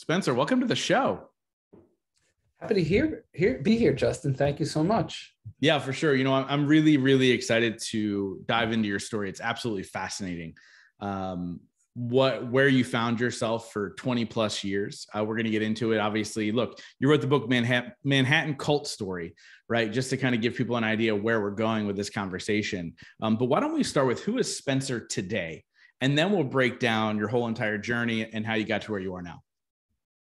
Spencer, welcome to the show. Happy to hear, here, be here, Justin. Thank you so much. Yeah, for sure. You know, I'm really, really excited to dive into your story. It's absolutely fascinating. Um, what where you found yourself for 20 plus years. Uh, we're going to get into it. Obviously, look, you wrote the book Manhattan, Manhattan Cult Story, right? Just to kind of give people an idea where we're going with this conversation. Um, but why don't we start with who is Spencer today, and then we'll break down your whole entire journey and how you got to where you are now.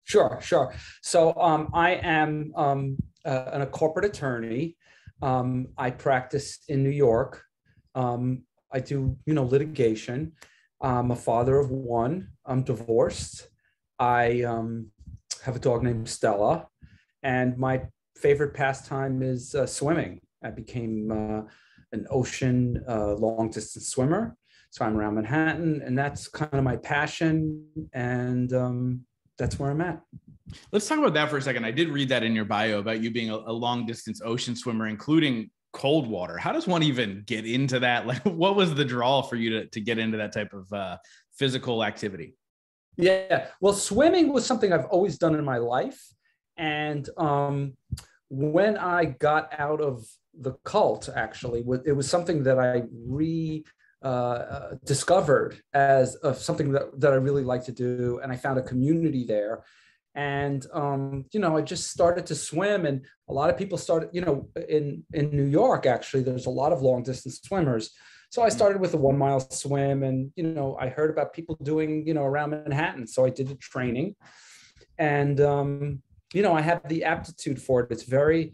Sure, sure. So um, I am um, uh, a corporate attorney. Um, I practice in New York. Um, I do, you know, litigation. I'm a father of one. I'm divorced. I um, have a dog named Stella, and my favorite pastime is uh, swimming. I became uh, an ocean uh, long distance swimmer. So I'm around Manhattan, and that's kind of my passion. And um, that's where I'm at. Let's talk about that for a second. I did read that in your bio about you being a, a long distance ocean swimmer, including cold water. How does one even get into that? Like, what was the draw for you to, to get into that type of uh, physical activity? Yeah, well, swimming was something I've always done in my life. And um, when I got out of the cult, actually, it was something that I re uh, uh, discovered as something that, that I really like to do. And I found a community there. And, um, you know, I just started to swim and a lot of people started, you know, in, in New York, actually, there's a lot of long distance swimmers. So I mm. started with a one mile swim and, you know, I heard about people doing, you know, around Manhattan. So I did the training and, um, you know, I have the aptitude for it. It's very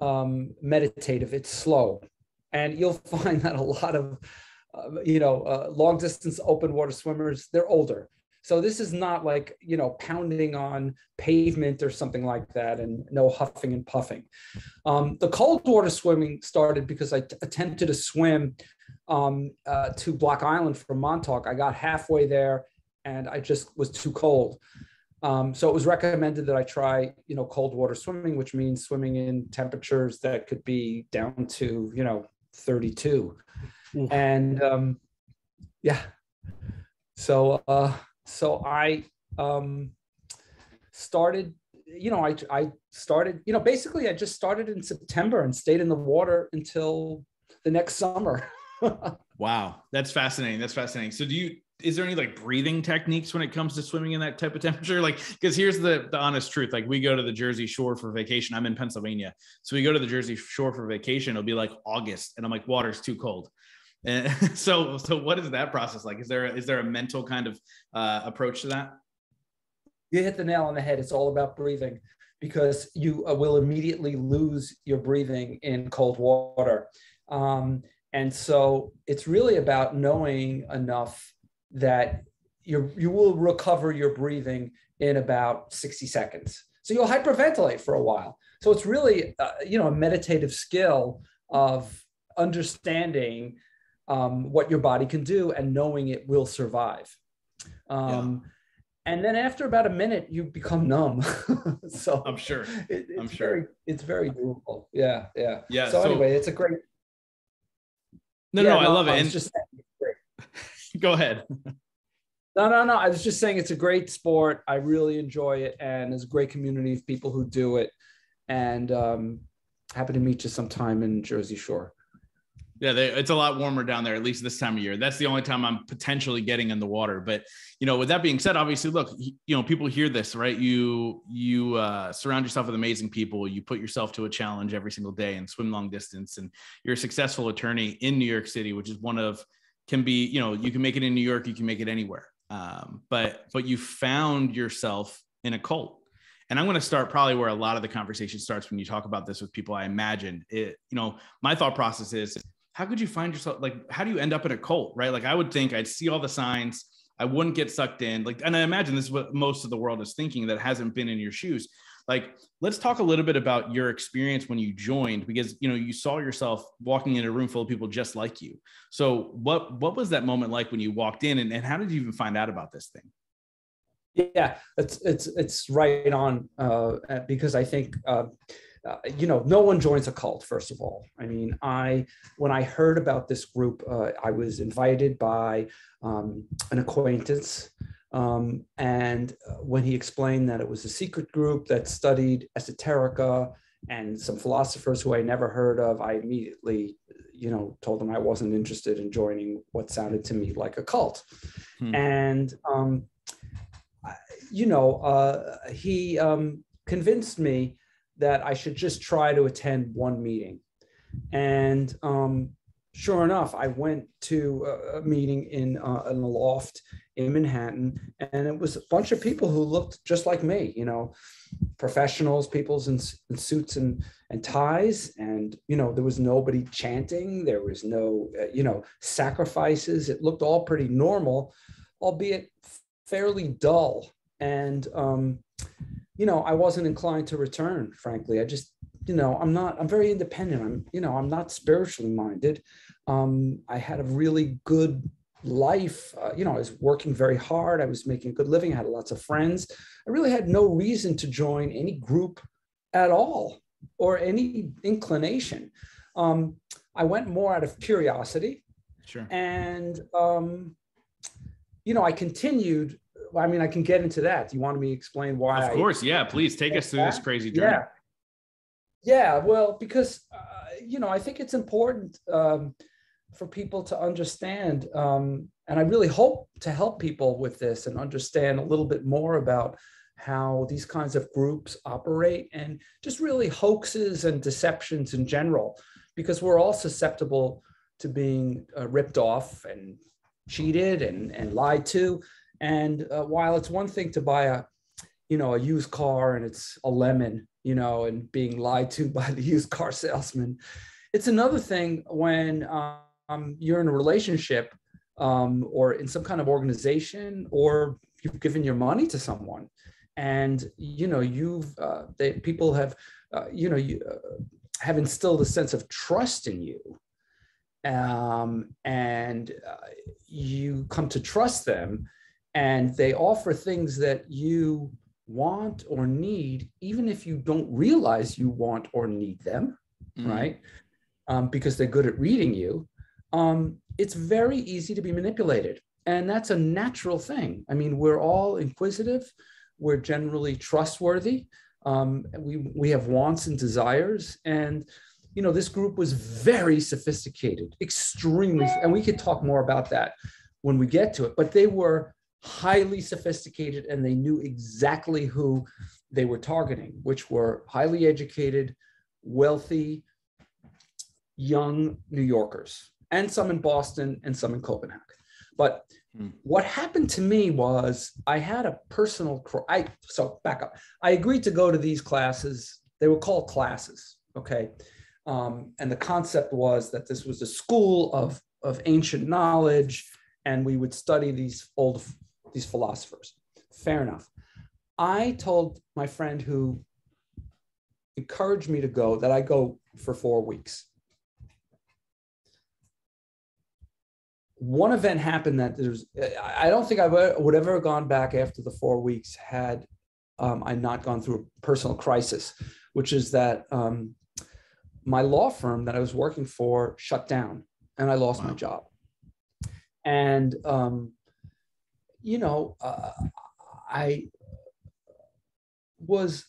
um, meditative. It's slow. And you'll find that a lot of you know, uh, long distance open water swimmers, they're older. So this is not like, you know, pounding on pavement or something like that and no huffing and puffing. Um, the cold water swimming started because I t- attempted to swim um, uh, to Block Island from Montauk. I got halfway there and I just was too cold. Um, so it was recommended that I try, you know, cold water swimming, which means swimming in temperatures that could be down to, you know, 32 and um, yeah so uh, so i um, started you know I, I started you know basically i just started in september and stayed in the water until the next summer wow that's fascinating that's fascinating so do you is there any like breathing techniques when it comes to swimming in that type of temperature? Like, because here's the the honest truth. Like, we go to the Jersey Shore for vacation. I'm in Pennsylvania, so we go to the Jersey Shore for vacation. It'll be like August, and I'm like, water's too cold. And so, so what is that process like? Is there is there a mental kind of uh, approach to that? You hit the nail on the head. It's all about breathing because you uh, will immediately lose your breathing in cold water. Um, and so it's really about knowing enough that you you will recover your breathing in about 60 seconds. So you'll hyperventilate for a while. So it's really uh, you know a meditative skill of understanding um, what your body can do and knowing it will survive. Um, yeah. And then after about a minute, you become numb. so I'm sure. It, I'm sure. Very, it's very doable. Yeah, yeah. Yeah. So, so anyway, it's a great. No, yeah, no, no, I love it. And just go ahead. No, no, no. I was just saying it's a great sport. I really enjoy it, and there's a great community of people who do it. And um, happy to meet you sometime in Jersey Shore. Yeah, they, it's a lot warmer down there, at least this time of year. That's the only time I'm potentially getting in the water. But you know, with that being said, obviously, look, you know, people hear this, right? You you uh, surround yourself with amazing people. You put yourself to a challenge every single day and swim long distance, and you're a successful attorney in New York City, which is one of can be, you know, you can make it in New York, you can make it anywhere. Um, but but you found yourself in a cult and i'm going to start probably where a lot of the conversation starts when you talk about this with people i imagine it you know my thought process is how could you find yourself like how do you end up in a cult right? Like i would think i'd see all the signs i wouldn't get sucked in like and i imagine this is what most of the world is thinking that hasn't been in your shoes. Like let's talk a little bit about your experience when you joined because you know you saw yourself walking in a room full of people just like you. So what what was that moment like when you walked in and, and how did you even find out about this thing? Yeah it's it's it's right on uh, because i think uh, uh, you know, no one joins a cult, first of all. I mean, I, when I heard about this group, uh, I was invited by um, an acquaintance Um, and uh, when he explained that it was a secret group that studied esoterica and some philosophers who I never heard of, I immediately, you know, told him I wasn't interested in joining what sounded to me like a cult. Hmm. And, um, you know, uh, he um, convinced me that I should just try to attend one meeting. And um, sure enough, I went to a meeting in, uh, in a loft in Manhattan, and it was a bunch of people who looked just like me, you know, professionals, people's in, in, suits and, and ties. And, you know, there was nobody chanting, there was no, uh, you know, sacrifices. It looked all pretty normal, albeit fairly dull. And, um, you know, I wasn't inclined to return, frankly. I just, you know, I'm not, I'm very independent. I'm, you know, I'm not spiritually minded. Um, I had a really good life. Uh, you know, I was working very hard. I was making a good living. I had lots of friends. I really had no reason to join any group at all or any inclination. Um, I went more out of curiosity. Sure. And, um, you know, I continued. I mean, I can get into that. Do you want me to explain why? Of course. I, yeah. Please take us through that? this crazy journey. Yeah. Yeah. Well, because, uh, you know, I think it's important. Um, for people to understand. Um, and I really hope to help people with this and understand a little bit more about how these kinds of groups operate and just really hoaxes and deceptions in general, because we're all susceptible to being uh, ripped off and cheated and, and lied to. And uh, while it's one thing to buy a, you know, a used car and it's a lemon, you know, and being lied to by the used car salesman, it's another thing when um, you're in a relationship um, or in some kind of organization or you've given your money to someone. And you know you've uh, they, people have uh, you know you uh, have instilled a sense of trust in you. Um, and uh, you come to trust them and they offer things that you want or need even if you don't realize you want or need them mm. right um, because they're good at reading you um, it's very easy to be manipulated. And that's a natural thing. I mean, we're all inquisitive, we're generally trustworthy, um, we, we have wants and desires. And, you know, this group was very sophisticated, extremely, and we could talk more about that when we get to it, but they were highly sophisticated and they knew exactly who they were targeting, which were highly educated, wealthy, young New Yorkers and some in Boston and some in Copenhagen. But hmm. what happened to me was I had a personal, I, so back up. I agreed to go to these classes. They were called classes, okay? Um, and the concept was that this was a school of, of ancient knowledge and we would study these old, these philosophers. Fair enough. I told my friend who encouraged me to go that I go for four weeks. one event happened that there's i don't think i would ever gone back after the four weeks had um, i not gone through a personal crisis which is that um, my law firm that i was working for shut down and i lost wow. my job and um, you know uh, i was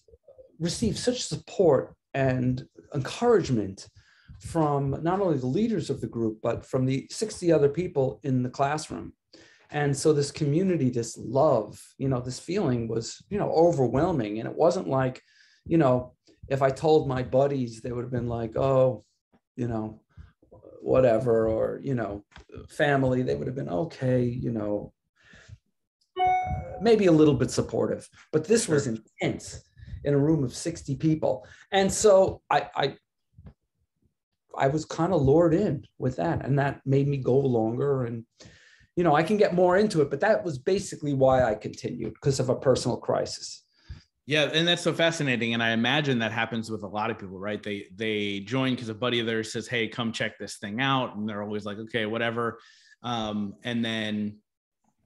received such support and encouragement from not only the leaders of the group, but from the 60 other people in the classroom. And so this community, this love, you know, this feeling was, you know, overwhelming. And it wasn't like, you know, if I told my buddies, they would have been like, oh, you know, whatever, or, you know, family, they would have been okay, you know, maybe a little bit supportive. But this was intense in a room of 60 people. And so I, I I was kind of lured in with that, and that made me go longer. And you know, I can get more into it, but that was basically why I continued because of a personal crisis. Yeah, and that's so fascinating, and I imagine that happens with a lot of people, right? They they join because a buddy of theirs says, "Hey, come check this thing out," and they're always like, "Okay, whatever," um, and then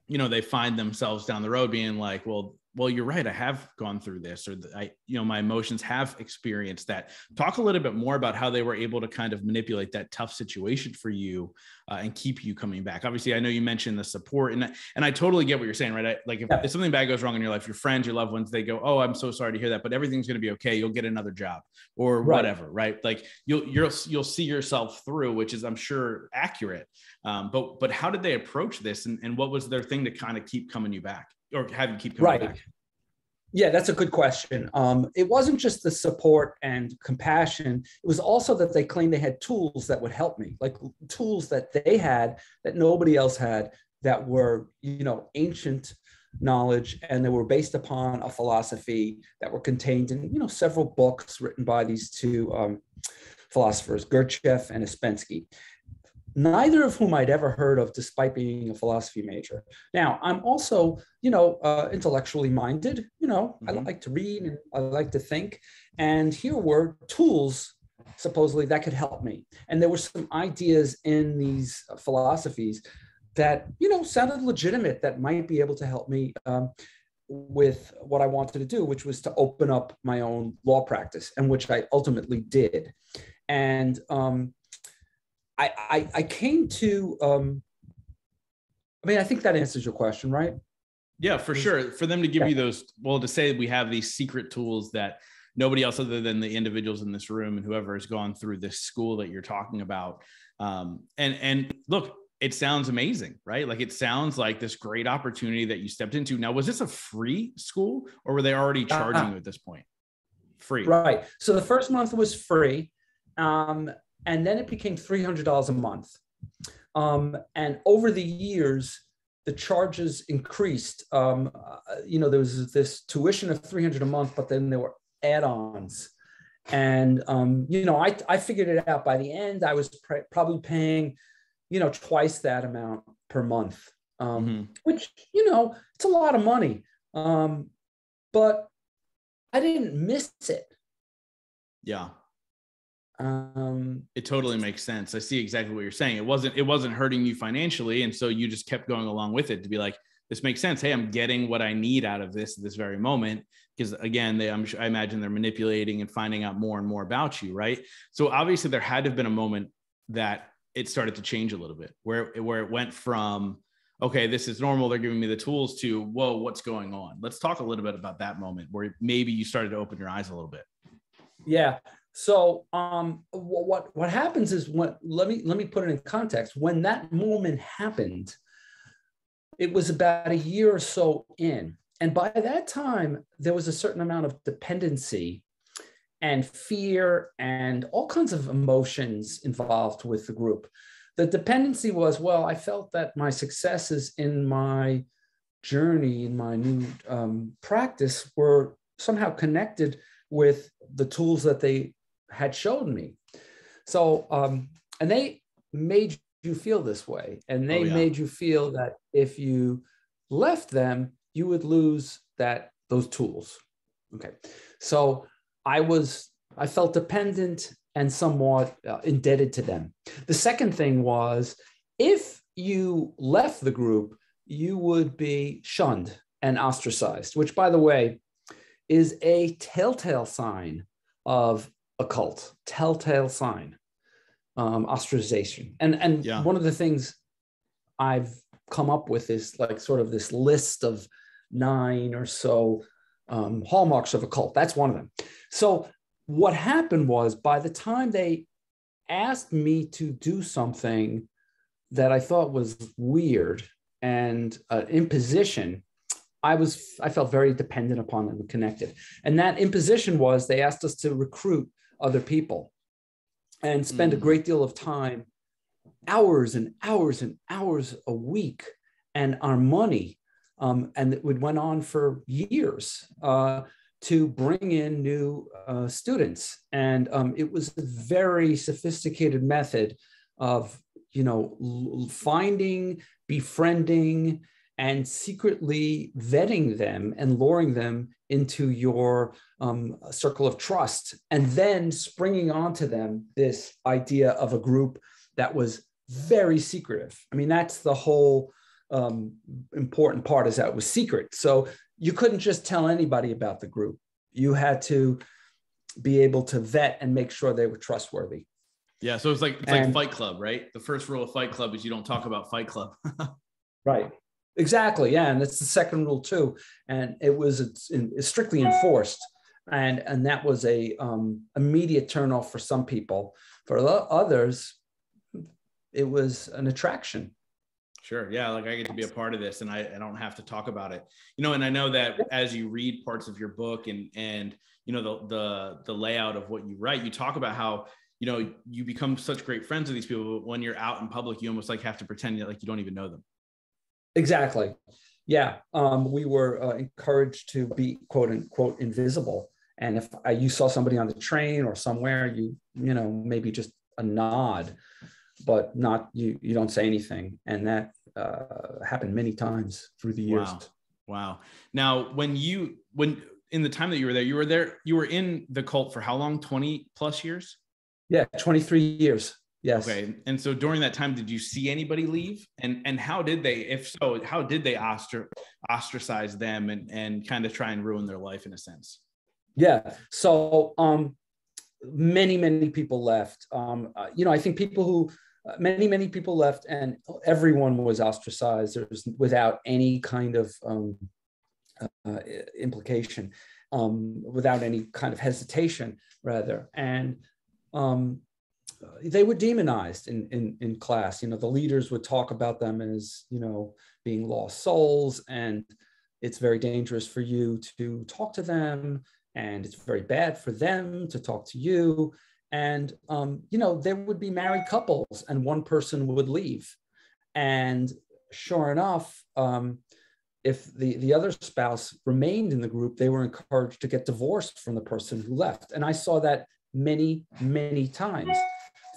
you know they find themselves down the road being like, "Well, well you're right. I have gone through this or i you know my emotions have experienced that. Talk a little bit more about how they were able to kind of manipulate that tough situation for you uh, and keep you coming back. Obviously i know you mentioned the support and and i totally get what you're saying right? I, like if, yeah. if something bad goes wrong in your life your friends your loved ones they go oh i'm so sorry to hear that but everything's going to be okay. You'll get another job or right. whatever right? Like you'll you'll you'll see yourself through which is i'm sure accurate. Um, but but how did they approach this and, and what was their thing to kind of keep coming you back or have you keep coming right. back? Yeah, that's a good question. Um, it wasn't just the support and compassion. It was also that they claimed they had tools that would help me, like tools that they had that nobody else had that were, you know, ancient knowledge and they were based upon a philosophy that were contained in, you know, several books written by these two um, philosophers, Gurdjieff and Ouspensky neither of whom I'd ever heard of despite being a philosophy major. Now, I'm also, you know, uh, intellectually minded. You know, mm-hmm. I like to read and I like to think. And here were tools, supposedly, that could help me. And there were some ideas in these philosophies that, you know, sounded legitimate that might be able to help me. Um, with what I wanted to do, which was to open up my own law practice, and which I ultimately did. And um, I, I, I came to, um, I mean, I think that answers your question, right? Yeah, for sure. For them to give yeah. you those, well, to say we have these secret tools that nobody else other than the individuals in this room and whoever has gone through this school that you're talking about. Um, and and look, it sounds amazing, right? Like it sounds like this great opportunity that you stepped into. Now, was this a free school or were they already charging uh, you at this point? Free. Right. So the first month was free. Um, and then it became $300 a month. Um, and over the years, the charges increased. Um, uh, you know, there was this tuition of 300 a month, but then there were add-ons. And, um, you know, I, I figured it out by the end, I was pr- probably paying, you know, twice that amount per month, um, mm-hmm. which, you know, it's a lot of money. Um, but I didn't miss it. Yeah um it totally makes sense. I see exactly what you're saying. It wasn't it wasn't hurting you financially and so you just kept going along with it to be like this makes sense. Hey i'm getting what i need out of this at this very moment. Because again they I'm, i imagine they're manipulating and finding out more and more about you right? So obviously there had to have been a moment that it started to change a little bit where where it went from okay this is normal. They're giving me the tools to whoa what's going on? Let's talk a little bit about that moment where maybe you started to open your eyes a little bit. Yeah so um, what what happens is when let me let me put it in context. When that moment happened, it was about a year or so in, and by that time there was a certain amount of dependency and fear and all kinds of emotions involved with the group. The dependency was well, I felt that my successes in my journey in my new um, practice were somehow connected with the tools that they had shown me. So, um, and they made you feel this way, and they oh, yeah. made you feel that if you left them, you would lose that those tools. Okay, so I was I felt dependent and somewhat uh, indebted to them. The second thing was if you left the group, you would be shunned and ostracized, which, by the way, is a telltale sign of occult, telltale sign, um, ostracization. And and yeah. one of the things I've come up with is like sort of this list of nine or so um, hallmarks of a cult. That's one of them. So what happened was by the time they asked me to do something that I thought was weird and uh, imposition, I was I felt very dependent upon them and connected. And that imposition was they asked us to recruit other people and spend mm. a great deal of time, hours and hours and hours a week, and our money. Um, and it went on for years uh, to bring in new uh, students. And um, it was a very sophisticated method of, you know, finding, befriending, and secretly vetting them and luring them into your um, circle of trust, and then springing onto them this idea of a group that was very secretive. I mean, that's the whole um, important part is that it was secret. So you couldn't just tell anybody about the group. You had to be able to vet and make sure they were trustworthy. Yeah, so it's like it's and, like Fight Club, right? The first rule of Fight Club is you don't talk about Fight Club. right. Exactly. Yeah, and that's the second rule too, and it was it's, it's strictly enforced, and and that was a um, immediate turnoff for some people. For others, it was an attraction. Sure. Yeah. Like I get to be a part of this and I, I don't have to talk about it, you know, and I know that as you read parts of your book and, and, you know, the, the, the layout of what you write, you talk about how, you know, you become such great friends with these people, but when you're out in public, you almost like have to pretend that like you don't even know them. Exactly. Yeah. Um, we were uh, encouraged to be quote unquote invisible. And if uh, you saw somebody on the train or somewhere, you, you know, maybe just a nod, but not, you, you don't say anything. And that uh, happened many times through the years. Wow. Wow. Now, when you when in the time that you were there, you were there, you were in the cult for how long? 20 plus years? Yeah, 23 years. Yes. Okay. And so during that time, did you see anybody leave? And and how did they, if so, how did they ostracize them and and kind of try and ruin their life in a sense? Yeah. So um many, many people left. Um, uh, you know, I think people who many many people left and everyone was ostracized there was without any kind of um, uh, implication um, without any kind of hesitation rather and um, they were demonized in, in in class you know the leaders would talk about them as you know being lost souls and it's very dangerous for you to talk to them and it's very bad for them to talk to you. And um, you know there would be married couples and one person would leave. And sure enough um, if the, the other spouse remained in the group they were encouraged to get divorced from the person who left. And i saw that many many times.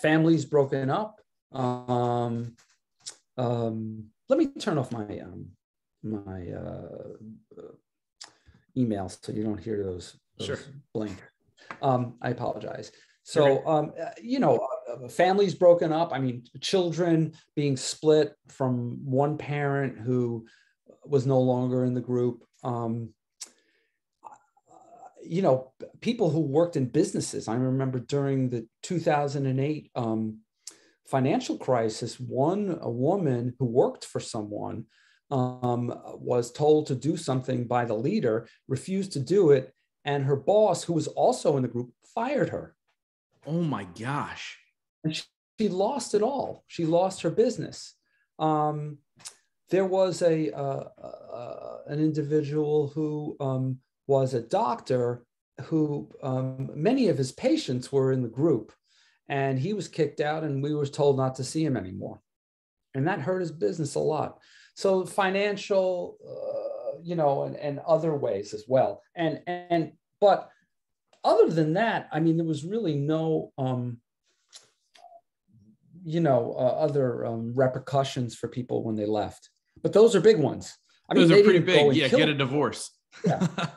Families broken up. Um, um, let me turn off my um, my uh, email so you don't hear those sure. blink um, i apologize so, um, uh, you know, uh, families broken up. I mean, children being split from one parent who was no longer in the group. Um, you know, people who worked in businesses. I remember during the 2008 um, financial crisis, one a woman who worked for someone um, was told to do something by the leader, refused to do it, and her boss, who was also in the group, fired her. Oh my gosh. And she, she lost it all. She lost her business. Um, there was a uh, uh, an individual who um, was a doctor who um, many of his patients were in the group, and he was kicked out, and we were told not to see him anymore, and that hurt his business a lot. So financial, uh, you know, and, and other ways as well, and and but other than that, I mean, there was really no, um, you know, uh, other um, repercussions for people when they left. But those are big ones. I mean, those are pretty big. Yeah, get a divorce. yeah.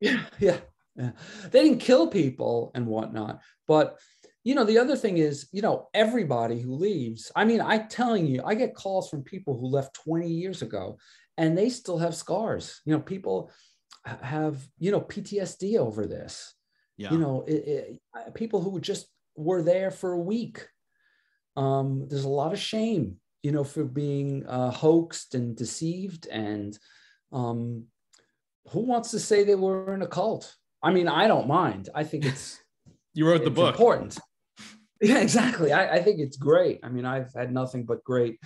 yeah, yeah, yeah. They didn't kill people and whatnot, but you know, the other thing is, you know, everybody who leaves. I mean, I'm telling you, I get calls from people who left 20 years ago, and they still have scars. You know, people have you know PTSD over this. Yeah. you know it, it, people who just were there for a week. Um, there's a lot of shame you know for being uh, hoaxed and deceived and um, who wants to say they were in a cult? I mean i don't mind. I think it's you wrote the book. important. Yeah exactly. I, I, think it's great. I mean i've had nothing but great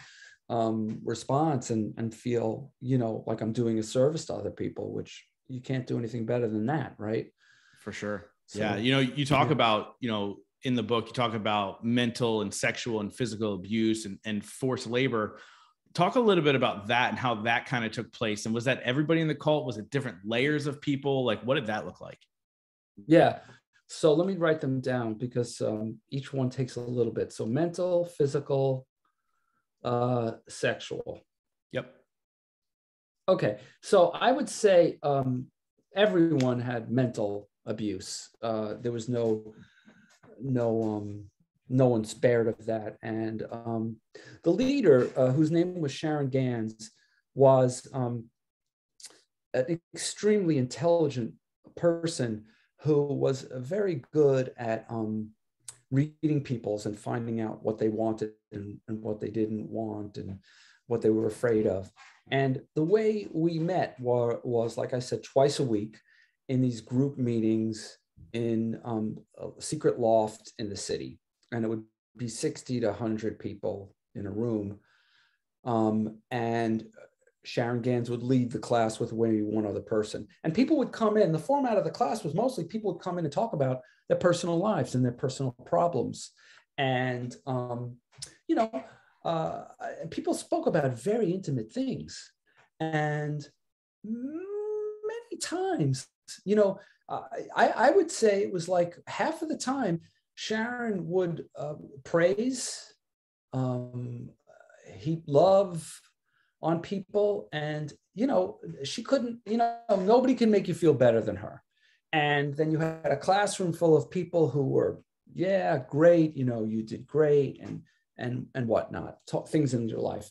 um, response and and feel you know like i'm doing a service to other people which you can't do anything better than that right for sure so, yeah, you know, you talk yeah. about, you know, in the book, you talk about mental and sexual and physical abuse and, and forced labor. Talk a little bit about that and how that kind of took place. And was that everybody in the cult? Was it different layers of people? Like, what did that look like? Yeah. So let me write them down because um, each one takes a little bit. So mental, physical, uh, sexual. Yep. Okay. So I would say um, everyone had mental abuse. Uh, there was no no um, no one spared of that. And um, the leader, uh, whose name was Sharon Gans, was um, an extremely intelligent person who was very good at um, reading people's and finding out what they wanted and, and what they didn't want and what they were afraid of. And the way we met were, was, like I said, twice a week in these group meetings in um, a secret loft in the city. And it would be 60 to 100 people in a room. Um, and Sharon Gans would lead the class with maybe one other person. And people would come in. The format of the class was mostly people would come in and talk about their personal lives and their personal problems. And, um, you know, uh, people spoke about very intimate things. And many times, you know, I, I would say it was like half of the time Sharon would uh, praise, um, heap love on people. And, you know, she couldn't, you know, nobody can make you feel better than her. And then you had a classroom full of people who were, yeah, great, you know, you did great and, and, and whatnot, talk, things in your life.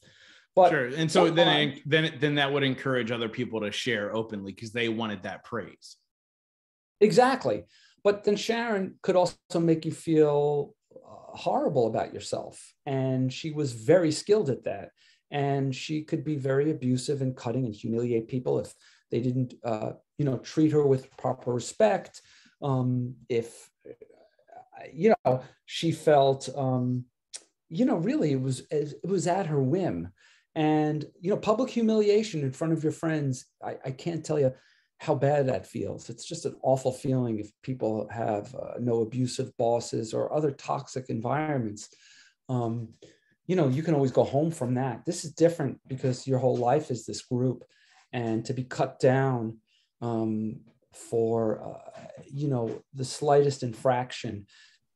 But sure. And so then, then, then that would encourage other people to share openly because they wanted that praise. Exactly. But then Sharon could also make you feel uh, horrible about yourself. And she was very skilled at that. And she could be very abusive and cutting and humiliate people if they didn't, uh, you know, treat her with proper respect. Um, if, you know, she felt, um, you know, really it was, it was at her whim and, you know, public humiliation in front of your friends, I, I can't tell you how bad that feels. It's just an awful feeling if people have uh, no abusive bosses or other toxic environments. Um, you know, you can always go home from that. This is different because your whole life is this group. And to be cut down um, for, uh, you know, the slightest infraction,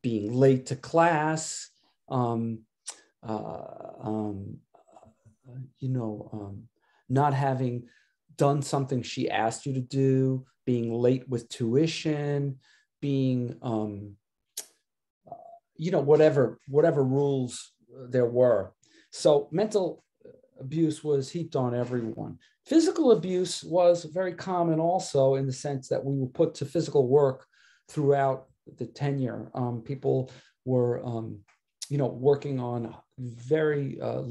being late to class, um, uh, um, you know, um, not having done something she asked you to do, being late with tuition, being, um, uh, you know, whatever whatever rules there were. So mental abuse was heaped on everyone. Physical abuse was very common also in the sense that we were put to physical work throughout the tenure. Um, people were, um, you know, working on very uh,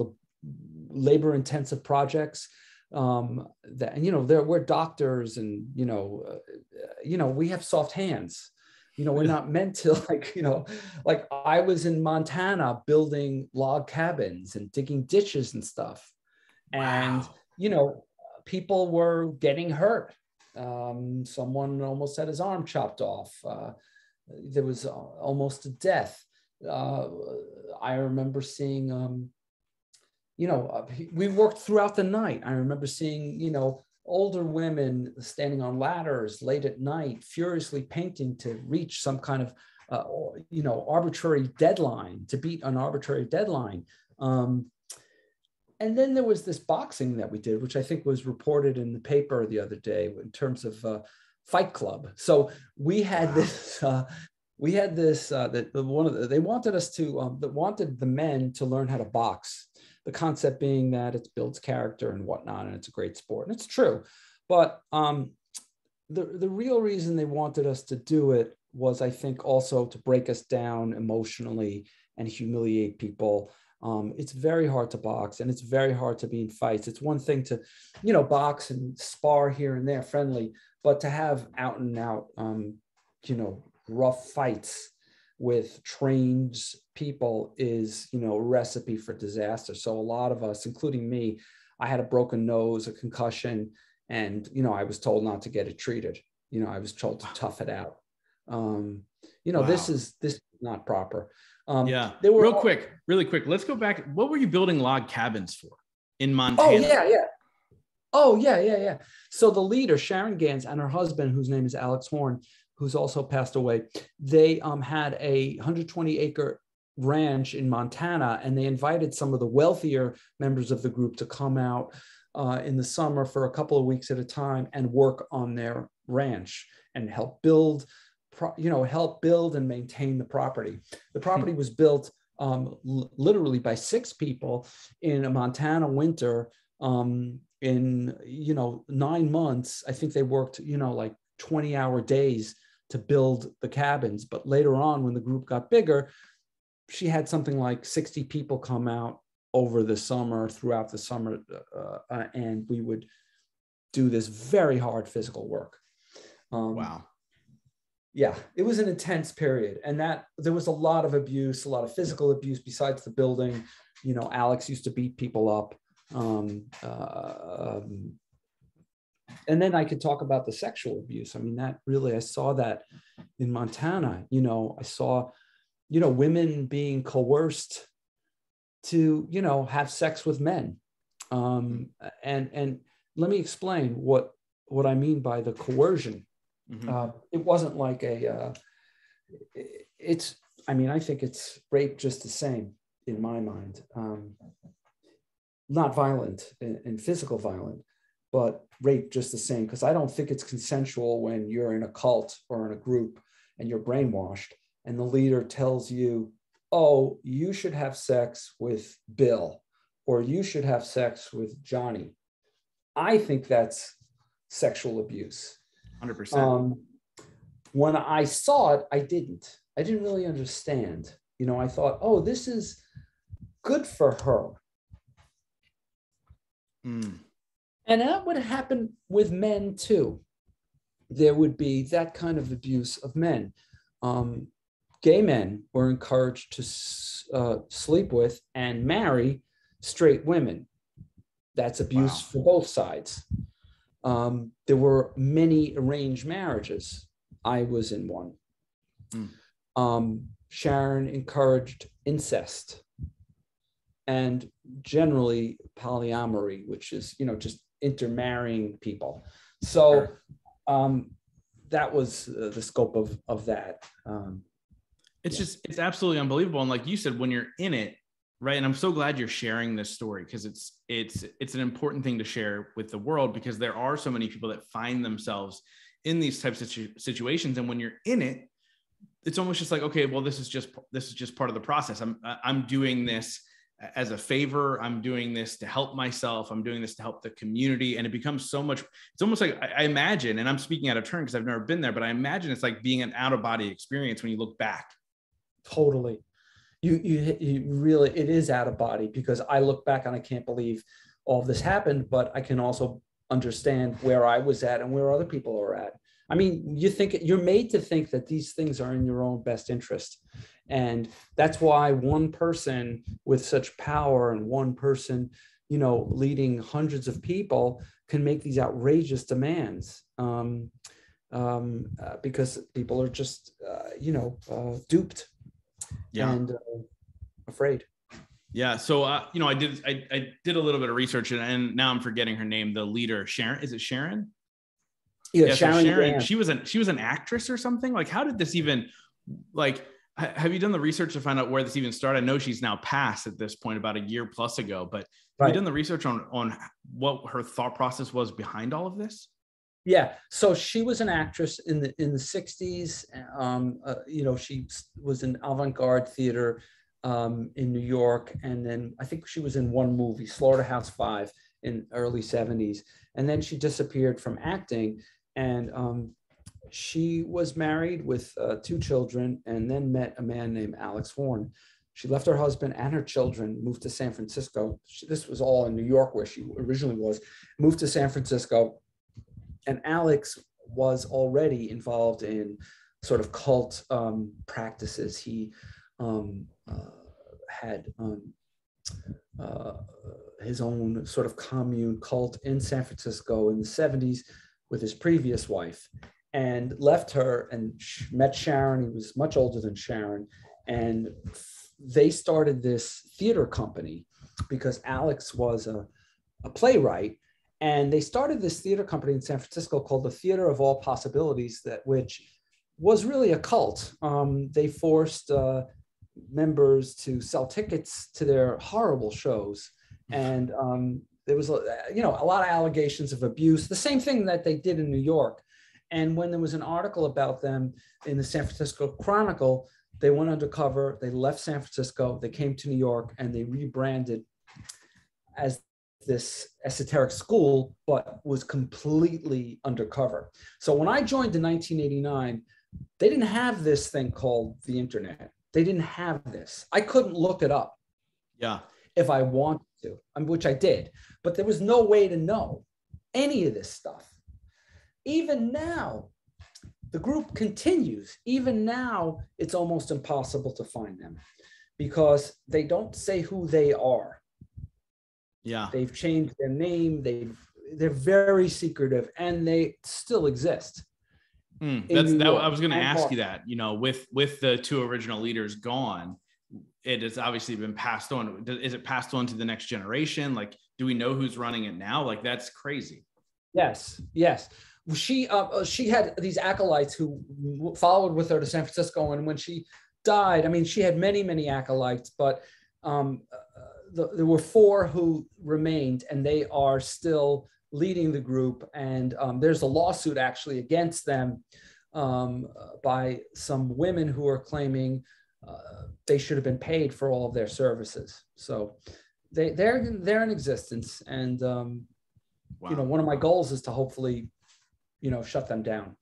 labor intensive projects. Um that and you know there we're doctors and you know uh, you know we have soft hands. You know we're not meant to like you know like i was in montana building log cabins and digging ditches and stuff. And you know people were getting hurt um someone almost had his arm chopped off uh, there was almost a death uh, i remember seeing um you know, uh, we worked throughout the night. I remember seeing, you know, older women standing on ladders late at night, furiously painting to reach some kind of, uh, you know, arbitrary deadline, to beat an arbitrary deadline. Um, and then there was this boxing that we did, which I think was reported in the paper the other day in terms of uh, Fight Club. So we had this. Uh, we had this uh, that one of the, they wanted us to um, that wanted the men to learn how to box the concept being that it builds character and whatnot, and it's a great sport. And it's true. But um, the, the real reason they wanted us to do it was, I think, also to break us down emotionally and humiliate people. Um, it's very hard to box and it's very hard to be in fights. It's one thing to, you know, box and spar here and there friendly, but to have out and out, um, you know, rough fights with trained people is you know a recipe for disaster. So a lot of us including me i had a broken nose a concussion and you know i was told not to get it treated. You know i was told to tough it out. Um, you know wow. this is this is not proper um, yeah. they were real all- quick really quick let's go back. What were you building log cabins for in montana? oh yeah yeah. Oh yeah yeah yeah. So the leader sharon gans and her husband whose name is alex horn who's also passed away, they um, had a 120 acre ranch in Montana, and they invited some of the wealthier members of the group to come out uh, in the summer for a couple of weeks at a time and work on their ranch and help build, you know, help build and maintain the property. The property was built um, literally by six people in a Montana winter um, in you know nine months. I think they worked you know like 20 hour days to build the cabins. But later on when the group got bigger she had something like 60 people come out over the summer throughout the summer uh, uh, and we would do this very hard physical work. Um, wow yeah it was an intense period and that there was a lot of abuse a lot of physical abuse besides the building. You know alex used to beat people up um, uh, and then i could talk about the sexual abuse. I mean that really i saw that in montana you know i saw you know women being coerced to you know have sex with men. Um, and and let me explain what what i mean by the coercion mm-hmm. uh, it wasn't like a uh, it's i mean i think it's rape just the same in my mind um, not violent and, and physical violent but rape just the same because i don't think it's consensual when you're in a cult or in a group and you're brainwashed and the leader tells you, oh, you should have sex with Bill or you should have sex with Johnny. I think that's sexual abuse. 100%. Um, when I saw it, I didn't. I didn't really understand. You know, I thought, oh, this is good for her. Mm. And that would happen with men too. There would be that kind of abuse of men. Um, gay men were encouraged to uh, sleep with and marry straight women. That's abuse wow. for both sides. Um, there were many arranged marriages. I was in one. Mm. Um, Sharon encouraged incest and generally polyamory, which is, you know, just intermarrying people. So um, that was uh, the scope of, of that. Um, it's yeah. just it's absolutely unbelievable and like you said when you're in it right. And i'm so glad you're sharing this story because it's it's it's an important thing to share with the world because there are so many people that find themselves in these types of situations. And when you're in it it's almost just like okay well this is just this is just part of the process. I'm i'm doing this as a favor. I'm doing this to help myself. I'm doing this to help the community. And it becomes so much it's almost like i, imagine and i'm speaking out of turn because i've never been there but i imagine it's like being an out of body experience when you look back. Totally you, you you really it is out of body because i look back and i can't believe all this happened but i can also understand where i was at and where other people are at. I mean you think you're made to think that these things are in your own best interest. And that's why one person with such power and one person you know leading hundreds of people can make these outrageous demands. Um, um, uh, because people are just uh, you know uh, duped yeah. and uh, afraid. Yeah. So, uh, you know, I did, I, I did a little bit of research and, and, now I'm forgetting her name, the leader, Sharon, is it Sharon? Yeah. yeah Sharon, so Sharon she was an, she was an actress or something. Like, how did this even like, have you done the research to find out where this even started? I know she's now passed at this point about a year plus ago, but right. have you done the research on, on what her thought process was behind all of this? Yeah, so she was an actress in the in the '60s. Um, uh, you know, she was in avant-garde theater um, in New York, and then I think she was in one movie, Slaughterhouse Five, in early '70s, and then she disappeared from acting, and um, she was married with uh, two children, and then met a man named Alex Horn. She left her husband and her children, moved to San Francisco. She, this was all in New York, where she originally was. Moved to San Francisco and Alex was already involved in sort of cult um, practices. He um, uh, had um, uh, his own sort of commune cult in San Francisco in the 70s with his previous wife and left her and met Sharon. He was much older than Sharon. And they started this theater company because Alex was a, a playwright and they started this theater company in San Francisco called the Theater of All Possibilities, that which was really a cult. Um, they forced uh, members to sell tickets to their horrible shows, and um, there was, you know, a lot of allegations of abuse. The same thing that they did in New York. And when there was an article about them in the San Francisco Chronicle, they went undercover. They left San Francisco. They came to New York, and they rebranded as this esoteric school, but was completely undercover. So when I joined in 1989, they didn't have this thing called the internet. They didn't have this. I couldn't look it up. Yeah. If I wanted to, um, which I did, but there was no way to know any of this stuff. Even now, the group continues. Even now, it's almost impossible to find them because they don't say who they are. Yeah. They've changed their name. They've they're very secretive and they still exist. Mm, that's that. I was going to ask you that. You know, with with the two original leaders gone, it has obviously been passed on. Is it passed on to the next generation? Like, do we know who's running it now? Like, that's crazy. Yes, yes. She uh, uh she had these acolytes who followed with her to San Francisco, and when she died, I mean, she had many many acolytes, but um, the, there were four who remained, and they are still leading the group. And um, there's a lawsuit actually against them um, by some women who are claiming uh, they should have been paid for all of their services. So they they're they're in existence, and um, wow. you know one of my goals is to hopefully you know shut them down.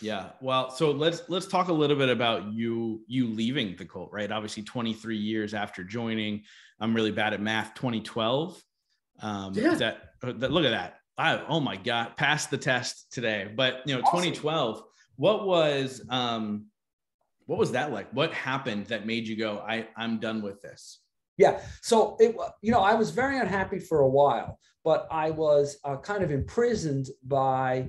Yeah. Well, so let's let's talk a little bit about you you leaving the cult, right? Obviously 23 years after joining. I'm really bad at math. 2012. Um yeah. that, uh, that look at that. I, oh my god, passed the test today. But, you know, awesome. 2012, what was um what was that like? What happened that made you go, I I'm done with this? Yeah. So it, you know, I was very unhappy for a while, but I was uh, kind of imprisoned by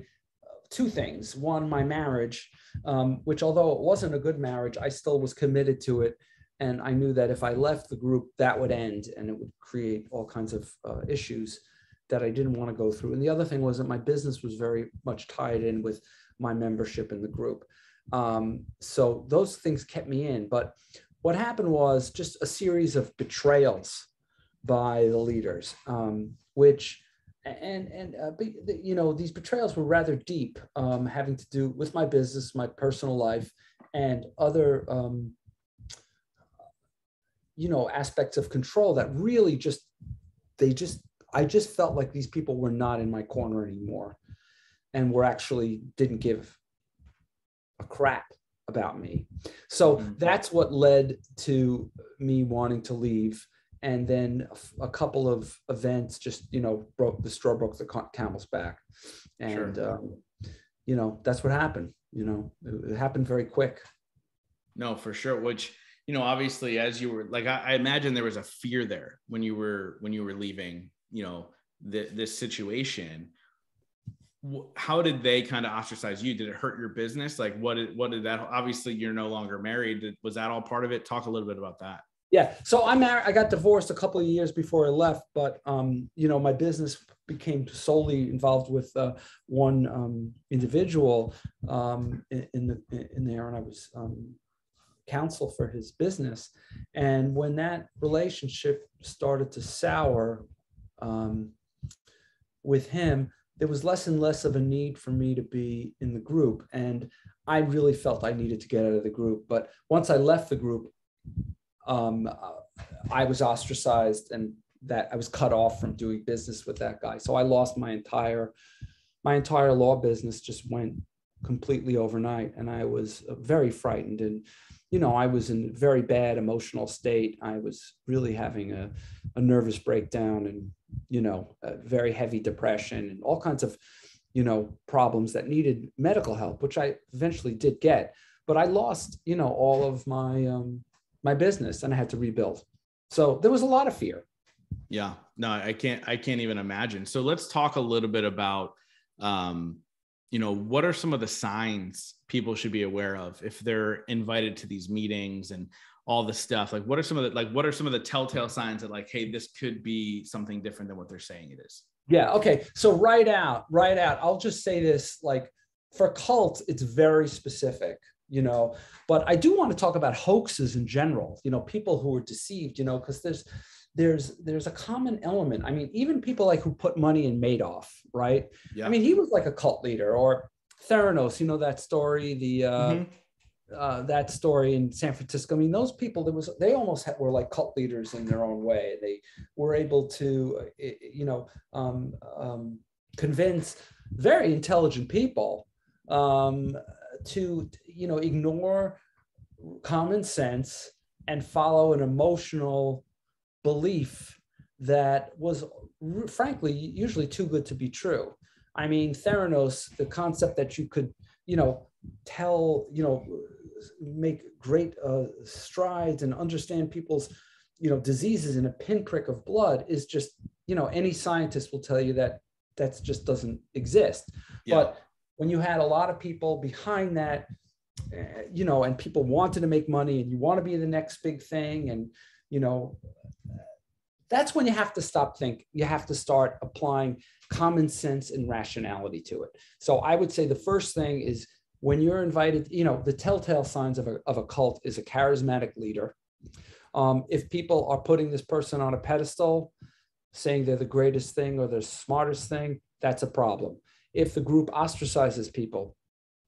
two things. One, my marriage, um, which although it wasn't a good marriage, I still was committed to it. And I knew that if I left the group, that would end and it would create all kinds of uh, issues that I didn't want to go through. And the other thing was that my business was very much tied in with my membership in the group. Um, so those things kept me in. But what happened was just a series of betrayals by the leaders, um, which and and uh, you know these betrayals were rather deep, um, having to do with my business, my personal life, and other um, you know aspects of control that really just they just I just felt like these people were not in my corner anymore, and were actually didn't give a crap about me. So mm-hmm. that's what led to me wanting to leave and then a, couple of events just you know broke the straw broke the camel's back. And sure. um, you know that's what happened you know it, it, happened very quick. No for sure which you know obviously as you were like I, I, imagine there was a fear there when you were when you were leaving you know the, this situation. How did they kind of ostracize you? Did it hurt your business? Like what did what did that obviously you're no longer married. Was that all part of it? Talk a little bit about that yeah. So I'm married. I got divorced a couple of years before I left, but um, you know, my business became solely involved with uh, one um, individual um, in, in, the in there, and I was um, counsel for his business. And when that relationship started to sour um, with him, there was less and less of a need for me to be in the group, and I really felt I needed to get out of the group. But once I left the group, um, I was ostracized and that I was cut off from doing business with that guy. So I lost my entire my entire law business just went completely overnight and I was very frightened and you know I was in a very bad emotional state. I was really having a, a nervous breakdown and you know very heavy depression and all kinds of you know problems that needed medical help which I eventually did get but I lost you know all of my um, my business and I had to rebuild. So there was a lot of fear. Yeah, no, I can't, I can't even imagine. So let's talk a little bit about, um, you know, what are some of the signs people should be aware of if they're invited to these meetings and all the stuff? Like, what are some of the, like, what are some of the telltale signs that like, Hey, this could be something different than what they're saying it is? Yeah. Okay. So right out, right out, I'll just say this, like for cult, it's very specific you know but i do want to talk about hoaxes in general you know people who are deceived you know because there's there's there's a common element i mean even people like who put money in madoff right yeah. i mean he was like a cult leader or theranos you know that story the uh mm-hmm. uh, that story in San Francisco. I mean, those people there was they almost had, were like cult leaders in their own way. They were able to, you know, um, um, convince very intelligent people um, to, you know, ignore common sense and follow an emotional belief that was frankly usually too good to be true. I mean, Theranos, the concept that you could, you know, tell, you know, make great uh, strides and understand people's, you know, diseases in a pinprick of blood is just, you know, any scientist will tell you that that just doesn't exist. Yeah. But when you had a lot of people behind that, uh, you know, and people wanted to make money and you want to be the next big thing and, you know, that's when you have to stop think you have to start applying common sense and rationality to it. So i would say the first thing is when you're invited you know the telltale signs of a, of a cult is a charismatic leader. Um, if people are putting this person on a pedestal saying they're the greatest thing or the smartest thing that's a problem if the group ostracizes people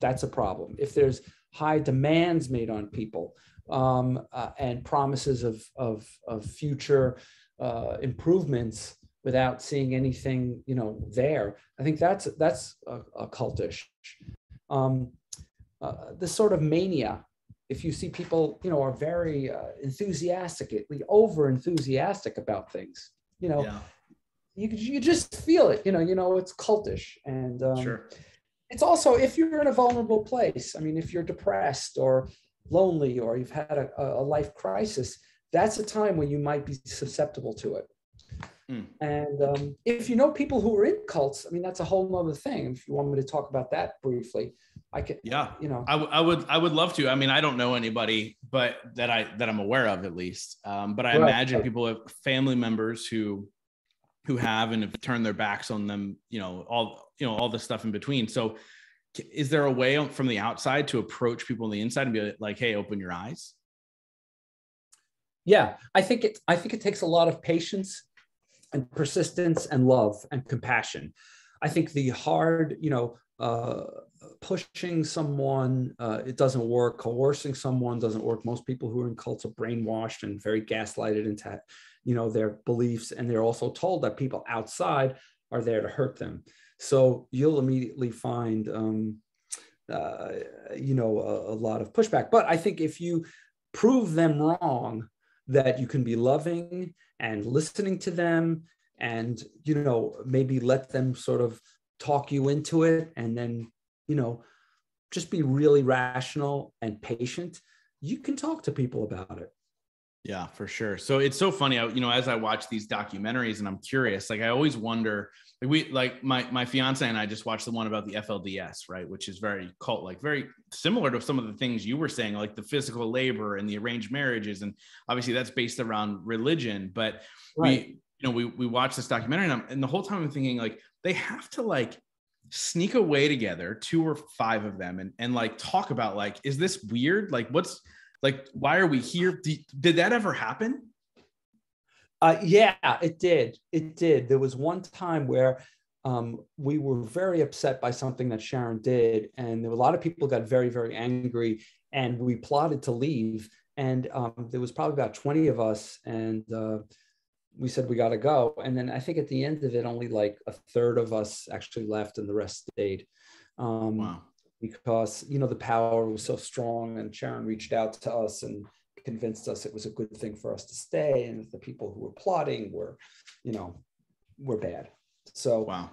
that's a problem. If there's high demands made on people um, uh, and promises of, of, of future uh, improvements without seeing anything you know there i think that's that's a, a cultish. Um, uh, this sort of mania if you see people you know are very uh, enthusiastically over enthusiastic about things you know? Yeah. You, you just feel it you know you know it's cultish and um, sure it's also if you're in a vulnerable place i mean if you're depressed or lonely or you've had a, a life crisis that's a time when you might be susceptible to it. Mm. And um, if you know people who are in cults, I mean, that's a whole other thing. If you want me to talk about that briefly, I could. Yeah, you know, I, w- I would, I would love to. I mean, I don't know anybody, but that I that I'm aware of at least. Um, but I right. imagine people have family members who who have and have turned their backs on them. You know, all you know, all the stuff in between. So, is there a way from the outside to approach people on the inside and be like, "Hey, open your eyes"? yeah i think it i think it takes a lot of patience and persistence and love and compassion i think the hard you know uh, pushing someone uh, it doesn't work coercing someone doesn't work most people who are in cults are brainwashed and very gaslighted into you know their beliefs and they're also told that people outside are there to hurt them. So you'll immediately find um, uh, you know a, a lot of pushback. But i think if you prove them wrong that you can be loving and listening to them and you know maybe let them sort of talk you into it and then you know just be really rational and patient you can talk to people about it yeah for sure so it's so funny I, you know as i watch these documentaries and i'm curious like i always wonder like we like my my fiance and I just watched the one about the FLDS, right, which is very cult like, very similar to some of the things you were saying, like the physical labor and the arranged marriages, and obviously that's based around religion. But right. we, you know, we we watched this documentary, and, and the whole time I'm thinking like they have to like sneak away together, two or five of them, and and like talk about like, is this weird? Like, what's like, why are we here? Did, did that ever happen? Uh, yeah, it did. It did. There was one time where um, we were very upset by something that Sharon did, and there were a lot of people got very, very angry, and we plotted to leave. And um, there was probably about twenty of us, and uh, we said we got to go. And then I think at the end of it, only like a third of us actually left, and the rest stayed. Um, wow. Because you know the power was so strong, and Sharon reached out to us and convinced us it was a good thing for us to stay and the people who were plotting were you know were bad. So wow.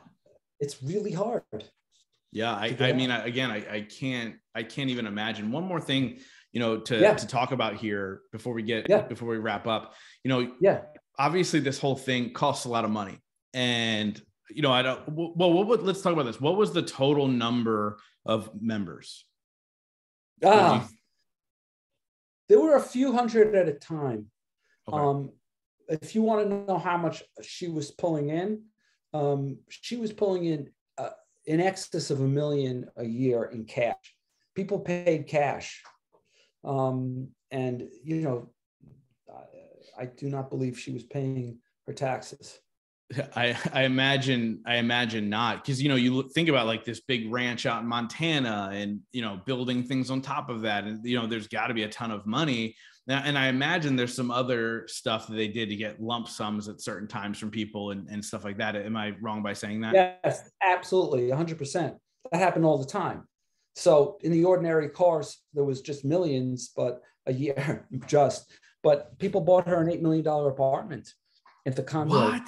it's really hard yeah i, I mean I, again I, I can't i can't even imagine. One more thing you know to yeah. to talk about here before we get yeah. before we wrap up you know yeah. obviously this whole thing costs a lot of money. And you know i don't well what, what let's talk about this. What was the total number of members ah there were a few hundred at a time. Okay. Um, if you want to know how much she was pulling in, um, she was pulling in uh, in excess of a million a year in cash. People paid cash, um, and you know, I, I do not believe she was paying her taxes. I, I imagine I imagine not because you know you think about like this big ranch out in Montana and you know building things on top of that and you know there's got to be a ton of money now, and I imagine there's some other stuff that they did to get lump sums at certain times from people and, and stuff like that. Am I wrong by saying that? Yes, absolutely, 100%. That happened all the time. So in the ordinary course, there was just millions, but a year just. But people bought her an eight million dollar apartment at the condo uh,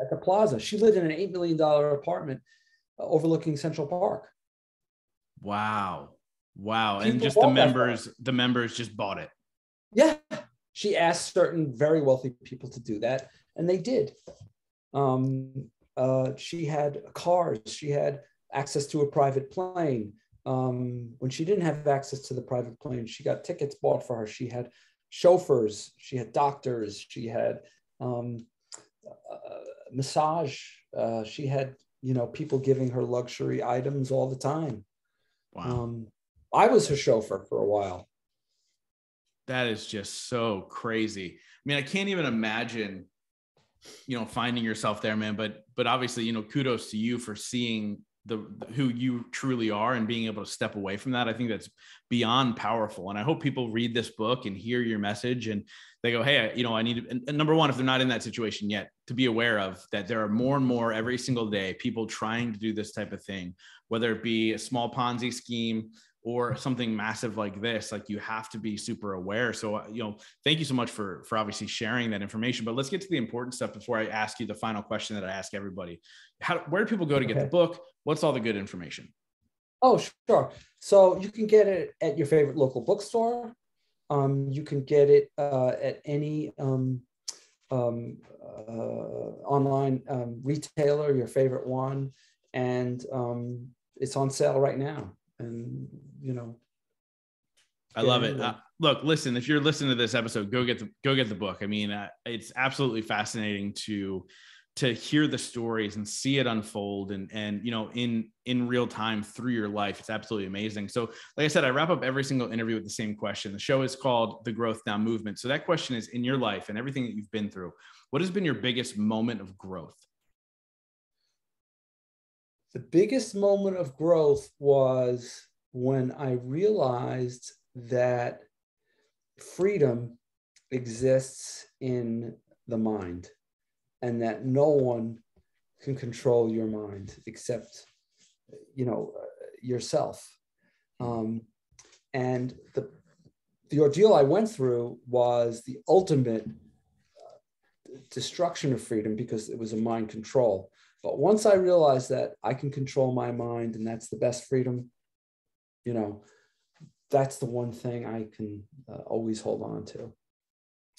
at, the plaza. She lived in an eight million dollar apartment uh, overlooking Central Park. Wow, wow! People and just the members, the members just bought it. Yeah, she asked certain very wealthy people to do that, and they did. Um, uh, she had cars. She had access to a private plane. Um, when she didn't have access to the private plane, she got tickets bought for her. She had chauffeurs. She had doctors. She had um, uh, massage. Uh, she had you know people giving her luxury items all the time. Wow. Um, I was her chauffeur for a while that is just so crazy. I mean, I can't even imagine, you know, finding yourself there, man. But but obviously, you know, kudos to you for seeing the who you truly are and being able to step away from that. I think that's beyond powerful. And I hope people read this book and hear your message and they go, hey, you know, I need to, and number one, if they're not in that situation yet, to be aware of that there are more and more every single day people trying to do this type of thing, whether it be a small Ponzi scheme or something massive like this like you have to be super aware. So uh, you know thank you so much for for obviously sharing that information but let's get to the important stuff before i ask you the final question that i ask everybody. How where do people go to get okay. the book? What's all the good information? Oh sure. So you can get it at your favorite local bookstore. Um, you can get it uh, at any um, um, uh, online um, retailer your favorite one. And um, it's on sale right now and you know i love it. uh, look listen if you're listening to this episode go get the go get the book. I mean uh, it's absolutely fascinating to to hear the stories and see it unfold and and you know in in real time through your life. It's absolutely amazing. So like i said i wrap up every single interview with the same question. The show is called the growth now movement. So that question is in your life and everything that you've been through. What has been your biggest moment of growth the biggest moment of growth was when I realized that freedom exists in the mind and that no one can control your mind except you know yourself. Um, and the the ordeal i went through was the ultimate uh, destruction of freedom because it was a mind control but once I realized that I can control my mind and that's the best freedom, you know, that's the one thing I can uh, always hold on to.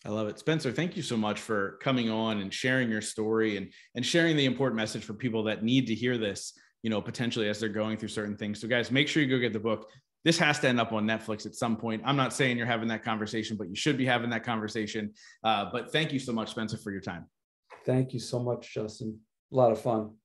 I love it. Spencer, thank you so much for coming on and sharing your story and, and sharing the important message for people that need to hear this, you know, potentially as they're going through certain things. So guys, make sure you go get the book. This has to end up on Netflix at some point. I'm not saying you're having that conversation, but you should be having that conversation. Uh, but thank you so much, Spencer, for your time. Thank you so much, Justin a lot of fun.